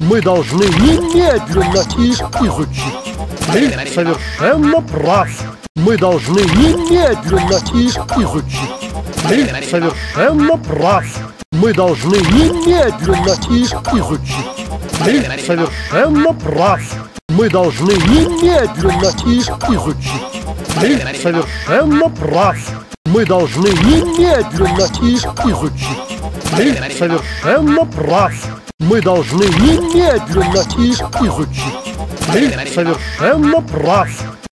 Мы должны немедленно их изучить. Ты совершенно прав. Мы должны немедленно их изучить. Ты совершенно прав. Мы должны немедленно их изучить. Ты совершенно прав. Мы должны немедленно их изучить. Ты совершенно прав. Мы должны немедленно их изучить. Ты совершенно прав. Мы должны немедленно их изучить. Ты совершенно прав.